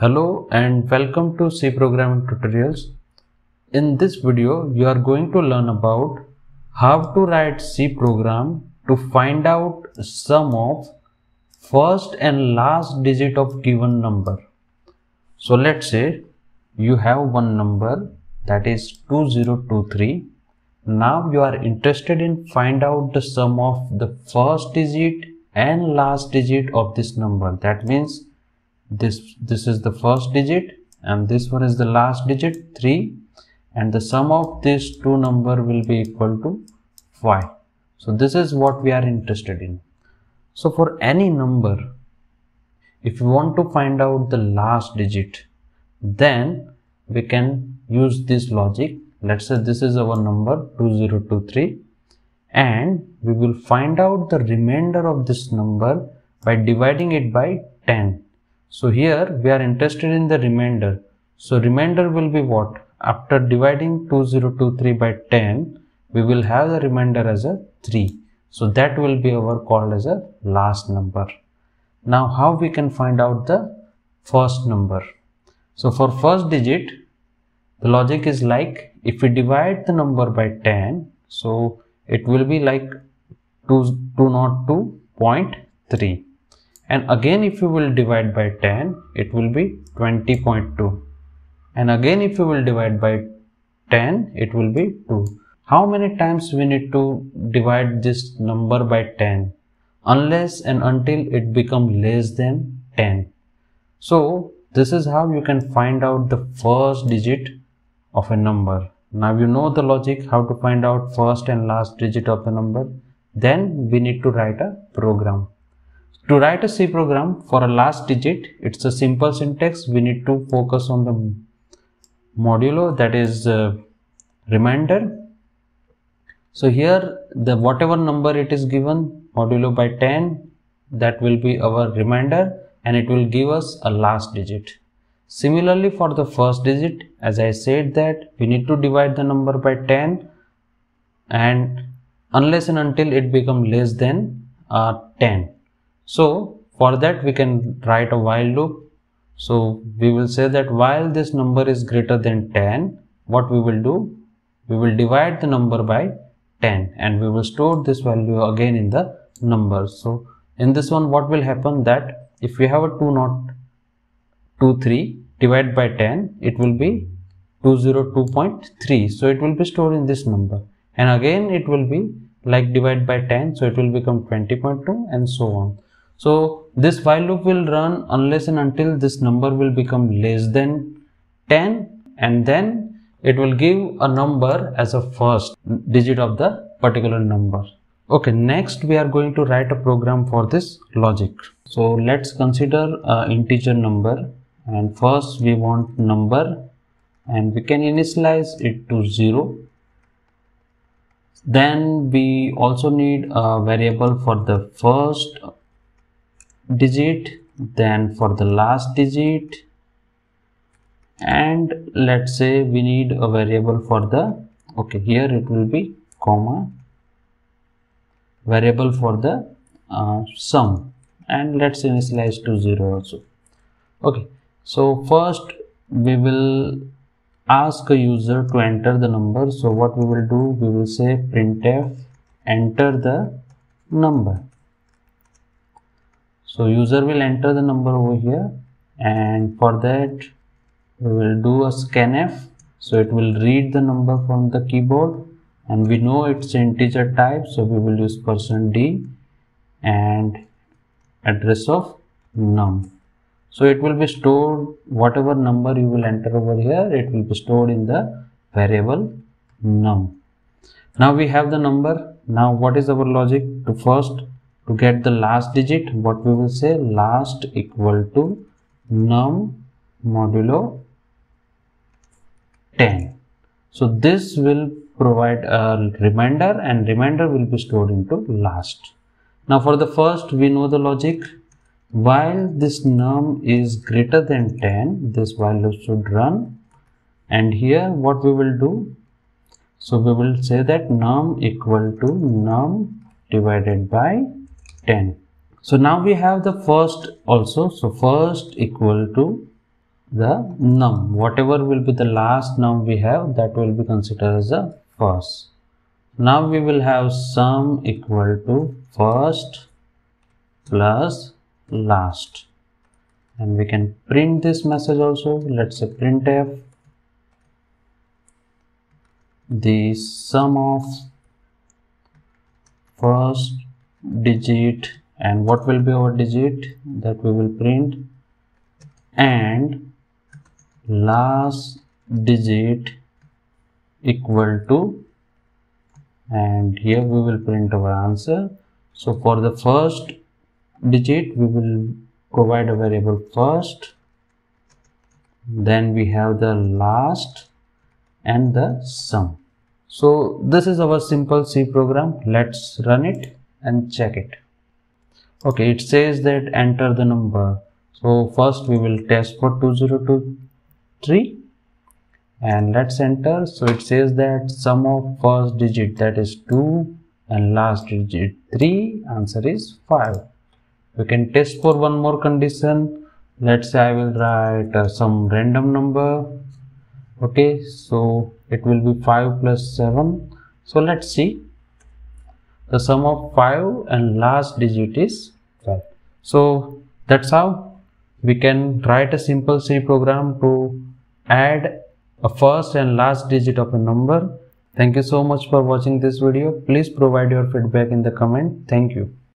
Hello and welcome to C programming tutorials. In this video you are going to learn about how to write C program to find out sum of first and last digit of given number. So let's say you have one number that is 2023. Now you are interested in find out the sum of the first digit and last digit of this number. That means this this is the first digit and this one is the last digit 3 and the sum of these two number will be equal to 5 so this is what we are interested in. So for any number if you want to find out the last digit then we can use this logic. Let's say this is our number 2023 and we will find out the remainder of this number by dividing it by 10 so here we are interested in the remainder. So remainder will be what? After dividing 2023 by 10, we will have the remainder as a 3. So that will be our called as a last number. Now how we can find out the first number? So for first digit, the logic is like if we divide the number by 10, so it will be like 2, 202.3 and again if you will divide by 10 it will be 20.2 and again if you will divide by 10 it will be 2 how many times we need to divide this number by 10 unless and until it become less than 10 so this is how you can find out the first digit of a number. Now you know the logic how to find out first and last digit of the number. Then we need to write a program to write a C program for a last digit, it's a simple syntax. We need to focus on the modulo that is uh, remainder. So here the whatever number it is given modulo by 10 that will be our remainder and it will give us a last digit. Similarly for the first digit as I said that we need to divide the number by 10 and unless and until it become less than uh, 10 so for that we can write a while loop. So we will say that while this number is greater than 10, what we will do? We will divide the number by 10 and we will store this value again in the number. So in this one what will happen that if we have a 2 not 2 3 divided by 10 it will be 202.3 so it will be stored in this number and again it will be like divide by 10 so it will become 20.2 and so on so this while loop will run unless and until this number will become less than 10 and then it will give a number as a first digit of the particular number. Okay, next we are going to write a program for this logic. So let's consider a integer number and first we want number and we can initialize it to 0 then we also need a variable for the first digit then for the last digit. And let's say we need a variable for the okay here it will be comma variable for the uh, sum. And let's initialize to 0 also. Okay so first we will ask a user to enter the number. So what we will do we will say printf enter the number so user will enter the number over here and for that we will do a scanf so it will read the number from the keyboard and we know it's integer type. So we will use percent d and address of num. So it will be stored whatever number you will enter over here it will be stored in the variable num. Now we have the number. Now what is our logic to first to get the last digit what we will say? Last equal to num modulo 10 so this will provide a remainder and remainder will be stored into last. Now for the first we know the logic. While this num is greater than 10 this while loop should run. And here what we will do? So we will say that num equal to num divided by 10 so now we have the first also. So first equal to the num. Whatever will be the last num we have that will be considered as the first. Now we will have sum equal to first plus last. And we can print this message also. Let's say printf the sum of first digit and what will be our digit that we will print. And last digit equal to and here we will print our answer. So for the first digit we will provide a variable first. Then we have the last and the sum. So this is our simple c program. Let's run it and check it. Okay it says that enter the number. So first we will test for 2023 and let's enter. So it says that sum of first digit that is 2 and last digit 3 answer is 5 we can test for one more condition. Let's say i will write uh, some random number. Okay so it will be 5 plus 7 so let's see the sum of 5 and last digit is 5 so that's how we can write a simple C program to add a first and last digit of a number. Thank you so much for watching this video. Please provide your feedback in the comment. Thank you